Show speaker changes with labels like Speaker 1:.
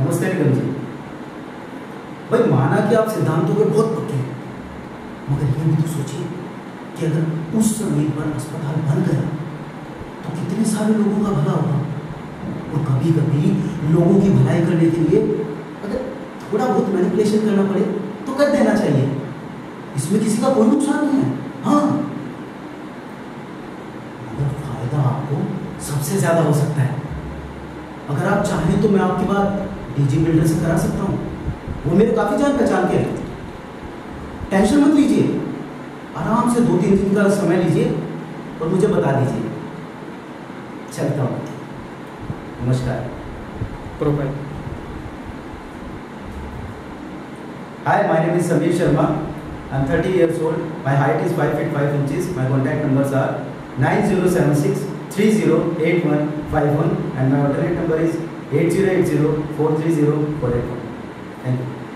Speaker 1: नमस्ते निगम जी। भाई, माना कि आप सिद्धांतों के बहुत पक्के हैं। मगर ये भी तो सोचिए कि अगर उस समय पर अस्पताल बन गया तो कितने सारे लोगों का भला होगा? और कभी कभी लोगों की भलाई करने के लिए अगर थोड़ा बहुत मैनिपुलेशन करना पड़े तो कर देना चाहिए। इसमें किसी का कोई नुकसान नहीं है। हाँ। मगर फ़ायदा आपको सबसे ज़्यादा हो सकता है। अगर आप चाहें तो मैं आपकी बात डीजी बिल्डर से करा सकता हूँ। वो मेरे काफ़ी जान पहचान के हैं। टेंशन मत लीजिए। आराम से दो तीन दिन का समय लीजिए और मुझे बता दीजिए। चलता हूँ। नमस्कार।
Speaker 2: Profile
Speaker 1: Hi, my name is Samir Sharma. I'm 30 years old. My height is 5 feet 5 inches. My contact numbers are 9076 308151 and my alternate number is 8080 430 481. Thank you.